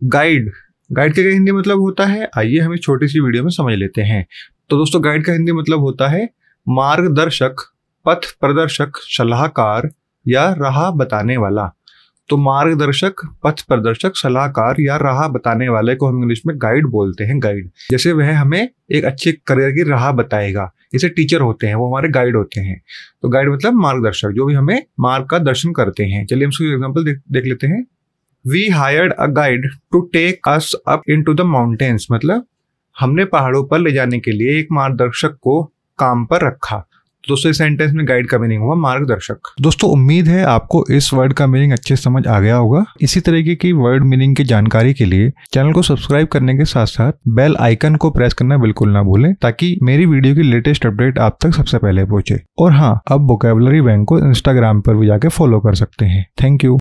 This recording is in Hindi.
गाइड गाइड का हिंदी मतलब होता है आइए हम इस छोटी सी वीडियो में समझ लेते हैं। तो दोस्तों गाइड का हिंदी मतलब होता है मार्गदर्शक पथ प्रदर्शक सलाहकार या राह बताने वाला। तो मार्गदर्शक पथ प्रदर्शक सलाहकार या राह बताने वाले को हम इंग्लिश में गाइड बोलते हैं गाइड जैसे वह हमें एक अच्छे करियर की राह बताएगा। जैसे टीचर होते हैं वो हमारे गाइड होते हैं। तो गाइड मतलब मार्गदर्शक जो भी हमें मार्ग का दर्शन करते हैं। चलिए हम उसको एग्ज़ाम्पल देख, देख लेते हैं। We hired a guide to take us up into the mountains मतलब हमने पहाड़ों पर ले जाने के लिए एक मार्गदर्शक को काम पर रखा। दोस्तों इस सेंटेंस में गाइड का मीनिंग हुआ मार्गदर्शक। दोस्तों, उम्मीद है आपको इस वर्ड का मीनिंग अच्छे समझ आ गया होगा। इसी तरीके की वर्ड मीनिंग की जानकारी के लिए चैनल को सब्सक्राइब करने के साथ साथ बेल आइकन को प्रेस करना बिल्कुल ना भूलें, ताकि मेरी वीडियो की लेटेस्ट अपडेट आप तक सबसे पहले पहुँचे। और हाँ अब वोकेबलरी बैंक को इंस्टाग्राम पर भी जाके फॉलो कर सकते हैं। Thank you